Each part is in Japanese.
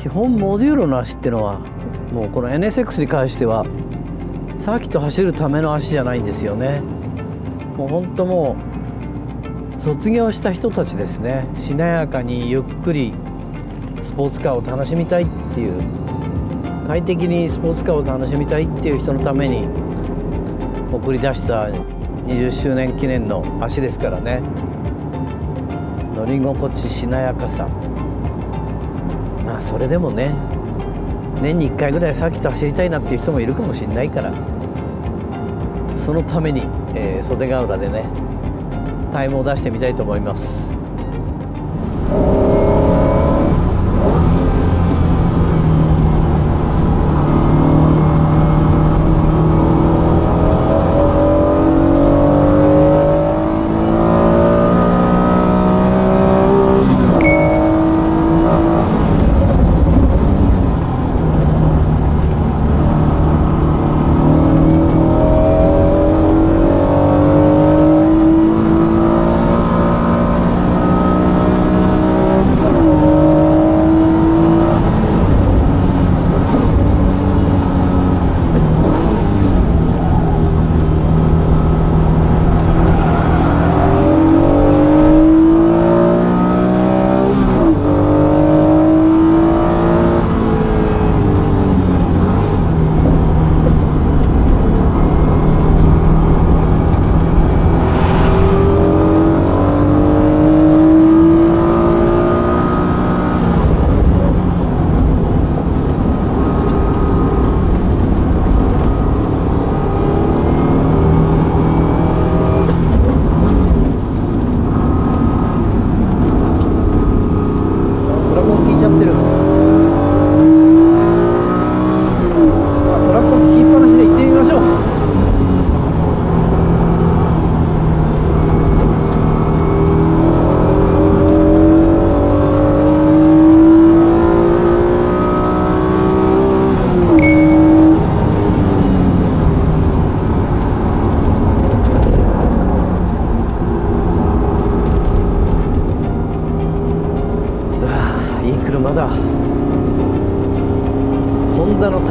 基本モデュールの足っていうのはもうこの NSX に関してはサーキット走るための足じゃないんですよね。もう本当もう卒業した人たちですね。しなやかにゆっくりスポーツカーを楽しみたいっていう快適にスポーツカーを楽しみたいっていう人のために送り出した20周年記念の足ですからね。乗り心地しなやかさまあそれでもね年に1回ぐらいサーキット走りたいなっていう人もいるかもしれないからそのために、えー、袖ヶ浦でねタイムを出してみたいと思います。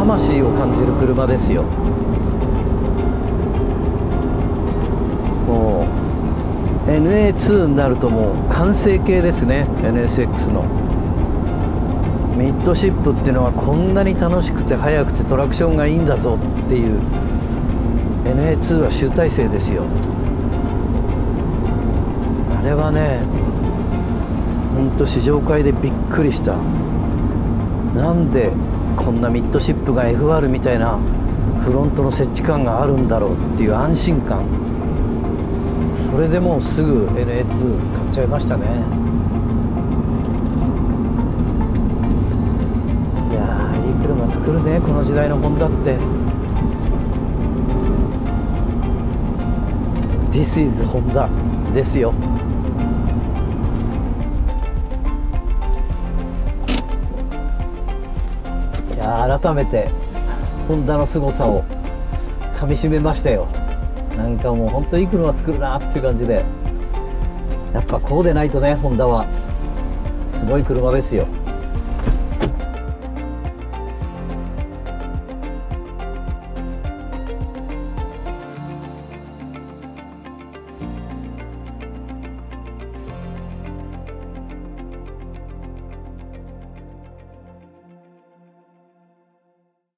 魂を感じる車ですよ。もう NA2 になるともう完成形ですね。NSX の。ミッドシップっていうのはこんなに楽しくて速くてトラクションがいいんだぞっていう。NA2 は集大成ですよ。あれはね本当試乗会でびっくりした。なんでこんなミッドシップが FR みたいなフロントの設置感があるんだろうっていう安心感。それでもうすぐ NA2 買っちゃいましたね。いやいい車作るねこの時代のホンダって。This is ホンダですよ。いや改めてホンダの凄さをかみしめましたよ。なんかもう本当いい車作るなっていう感じで。やっぱこうでないとねホンダは。すごい車ですよ。